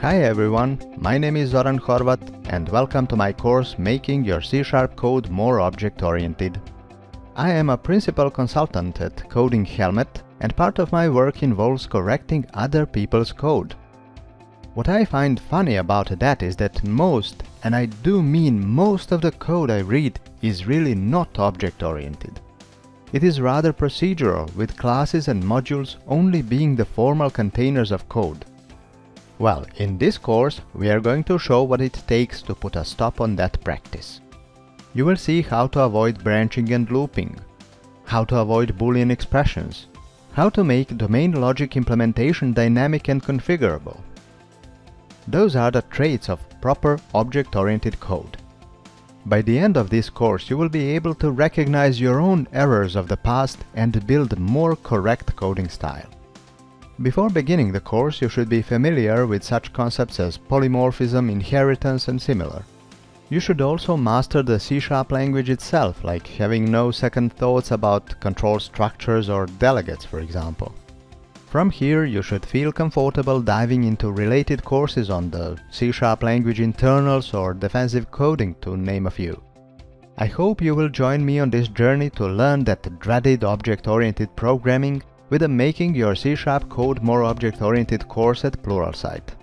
Hi everyone, my name is Zoran Horvat and welcome to my course Making Your C-Sharp Code More Object-Oriented. I am a principal consultant at Coding Helmet and part of my work involves correcting other people's code. What I find funny about that is that most, and I do mean most of the code I read is really not object-oriented. It is rather procedural, with classes and modules only being the formal containers of code. Well, in this course we are going to show what it takes to put a stop on that practice. You will see how to avoid branching and looping, how to avoid boolean expressions, how to make domain logic implementation dynamic and configurable. Those are the traits of proper object-oriented code. By the end of this course you will be able to recognize your own errors of the past and build more correct coding style. Before beginning the course, you should be familiar with such concepts as polymorphism, inheritance and similar. You should also master the C-sharp language itself, like having no second thoughts about control structures or delegates, for example. From here, you should feel comfortable diving into related courses on the C-sharp language internals or defensive coding, to name a few. I hope you will join me on this journey to learn that dreaded object-oriented programming with the Making Your C-Sharp Code More Object-Oriented course at Pluralsight.